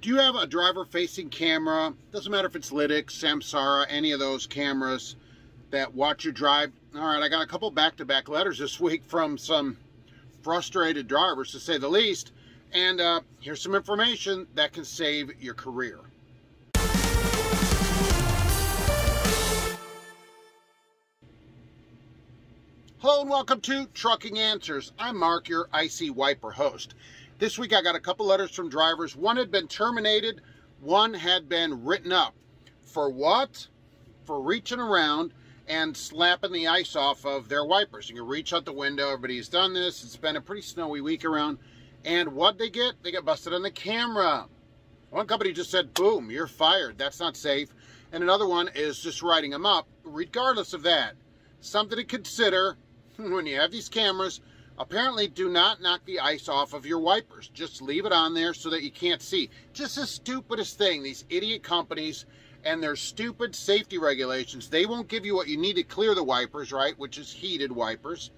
Do you have a driver facing camera? Doesn't matter if it's Lytx, Samsara, any of those cameras that watch you drive. All right, I got a couple back to back letters this week from some frustrated drivers, to say the least. And uh, here's some information that can save your career. Hello and welcome to Trucking Answers. I'm Mark, your icy Wiper host. This week I got a couple letters from drivers. One had been terminated, one had been written up. For what? For reaching around and slapping the ice off of their wipers. You can reach out the window. Everybody's done this. It's been a pretty snowy week around. And what they get? They get busted on the camera. One company just said, boom, you're fired. That's not safe. And another one is just writing them up. Regardless of that, something to consider when you have these cameras Apparently, do not knock the ice off of your wipers. Just leave it on there so that you can't see. Just the stupidest thing. These idiot companies and their stupid safety regulations, they won't give you what you need to clear the wipers, right? Which is heated wipers.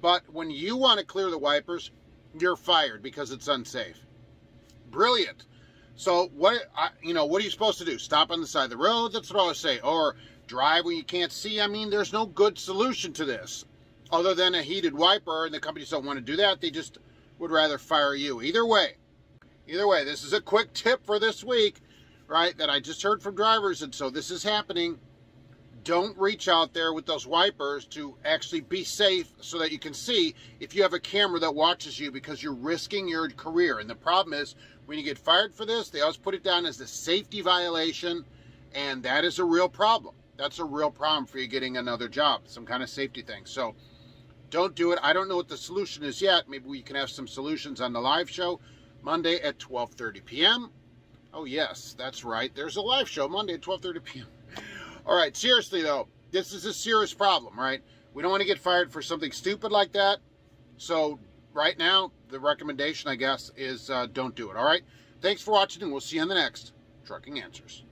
But when you want to clear the wipers, you're fired because it's unsafe. Brilliant. So what you know, what are you supposed to do? Stop on the side of the road? That's what I always say. Or drive when you can't see. I mean, there's no good solution to this other than a heated wiper, and the companies don't want to do that. They just would rather fire you. Either way, either way, this is a quick tip for this week, right, that I just heard from drivers, and so this is happening. Don't reach out there with those wipers to actually be safe so that you can see if you have a camera that watches you because you're risking your career. And the problem is, when you get fired for this, they always put it down as a safety violation, and that is a real problem. That's a real problem for you getting another job, some kind of safety thing. So, don't do it. I don't know what the solution is yet. Maybe we can have some solutions on the live show Monday at 12.30 p.m. Oh, yes, that's right. There's a live show Monday at 12.30 p.m. All right, seriously, though, this is a serious problem, right? We don't want to get fired for something stupid like that. So right now, the recommendation, I guess, is uh, don't do it, all right? Thanks for watching, and we'll see you on the next Trucking Answers.